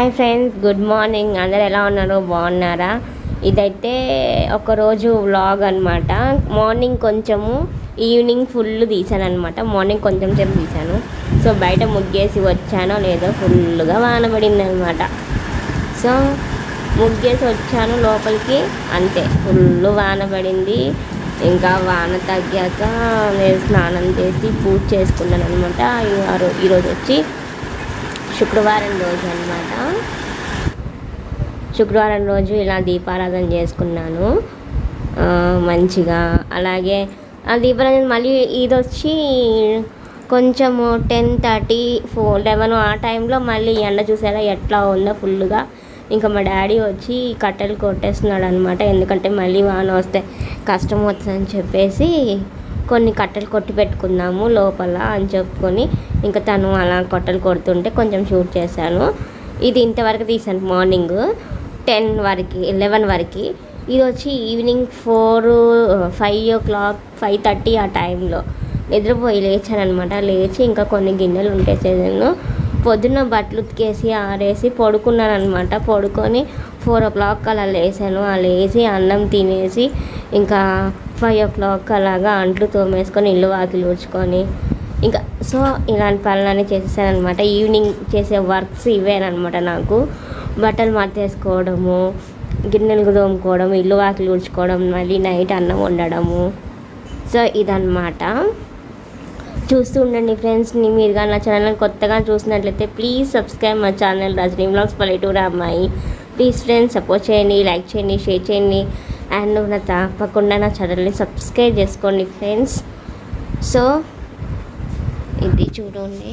Hi friends good morning అందరు ఎలా ఉన్నారు? బాగున్నారా? ఇదైతే ఒకరోజు వ్లాగ్ అనమాట మార్నింగ్ కొంచెము ఈవినింగ్ ఫుల్ తీసాను అనమాట మార్నింగ్ కొంచెం సేపు తీసాను. సో బయట ముగ్గేసి వచ్చానో లేదో ఫుల్గా వాన పడింది అనమాట సో ముగ్గేసి వచ్చాను లోపలికి. అంతే ఫుల్ వాన పడింది ఇంకా వాన తగ్గాక నేను స్నానం చేసి పూజ చేసుకున్నాను అనమాట ఈరోజు వచ్చి శుక్రవారం రోజు అనమాట శుక్రవారం రోజు ఇలా దీపారాధన చేసుకున్నాను. మంచిగా. అలాగే ఆ దీపారాధన మళ్ళీ ఇది వచ్చి కొంచెము టెన్ థర్టీ ఫోర్ లెవెన్ ఆ టైంలో మళ్ళీ ఎండ చూసారా ఎట్లా ఉందో ఫుల్గా ఇంకా మా డాడీ వచ్చి కట్టెలు కొట్టేస్తున్నాడు అనమాట ఎందుకంటే మళ్ళీ వాన వస్తే కష్టం వస్తుందని చెప్పేసి కొన్ని కట్టెలు కొట్టి పెట్టుకుందాము లోపల అని చెప్పుకొని ఇంకా తను అలా కొట్టలు కొడుతుంటే కొంచెం షూట్ చేశాను. ఇది ఇంతవరకు తీసాను మార్నింగ్ టెన్ వరకు లెవెన్ వరకు. ఇది వచ్చి evening four five o'clock five thirty ఆ టైంలో. నిద్రపోయి లేచాను అనమాట లేచి ఇంకా కొన్ని గిన్నెలు ఉంటేసేదాను పొద్దున్న బట్టలు ఉతికేసి ఆరేసి పడుకున్నాను అనమాట పడుకొని ఫోర్ ఓ క్లాక్ అలా లేసాను. ఆ లేచి అన్నం తినేసి ఇంకా ఫైవ్ ఓ క్లాక్ అలాగా అంట్లు తోమేసుకొని ఇల్లు వాకిలు ఊడ్చుకొని ఇంకా సో ఇలాంటి పనులన్నీ చేసేసాను అనమాట ఈవినింగ్ చేసే వర్క్స్ ఇవేనమాట నాకు. బట్టలు మార్చేసుకోవడము గిన్నెలు తోముకోవడం ఇల్లు వాకిలు ఊడ్చుకోవడం మళ్ళీ నైట్ అన్నం వండడము. సో ఇదన్నమాట చూస్తూ ఉండండి ఫ్రెండ్స్ని మీరు కానీ నా ఛానల్ కొత్తగా చూసినట్లయితే ప్లీజ్ సబ్స్క్రైబ్ మా ఛానల్ రజనీ బ్లాగ్స్ పల్లెటూరు అమ్మాయి. ప్లీజ్ ఫ్రెండ్స్ సపోర్ట్ చేయండి లైక్ చేయండి షేర్ చేయండి. అండ్ నా తప్పకుండా నా ఛానల్ని సబ్స్క్రైబ్ చేసుకోండి ఫ్రెండ్స్. సో ఇది చూడండి